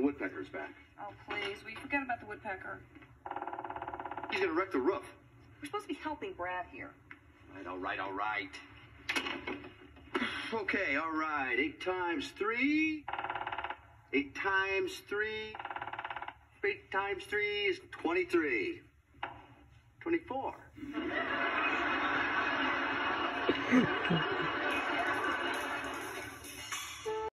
The woodpecker's back. Oh, please. We forget about the woodpecker. He's gonna wreck the roof. We're supposed to be helping Brad here. All right, all right, all right. Okay, all right. Eight times three. Eight times three. Eight times three is 23. 24.